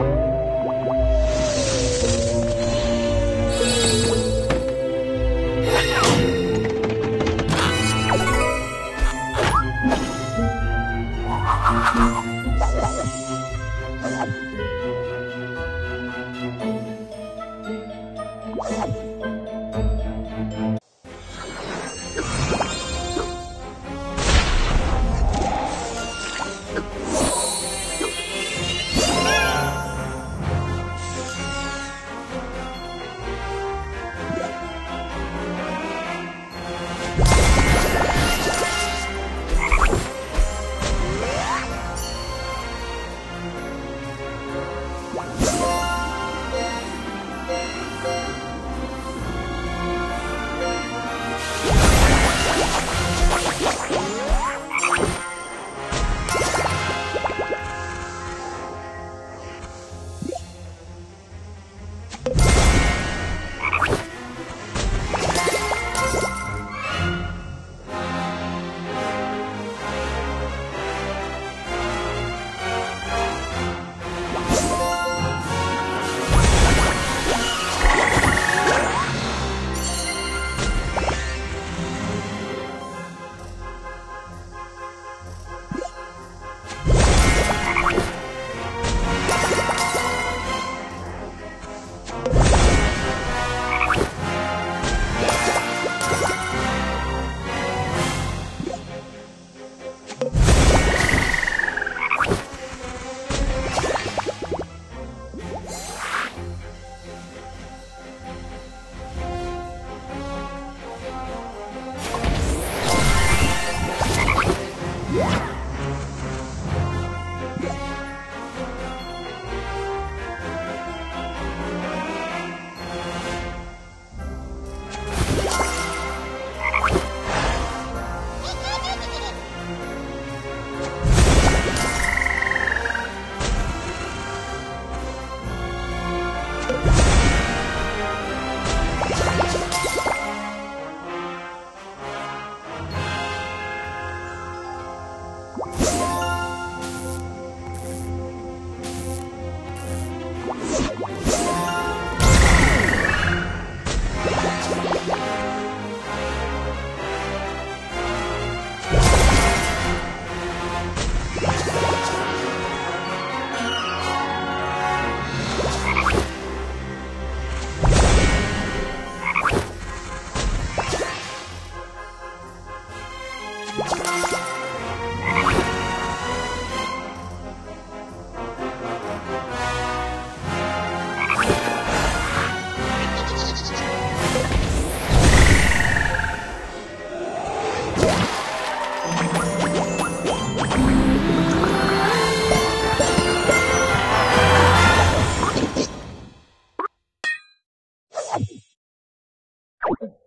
What? you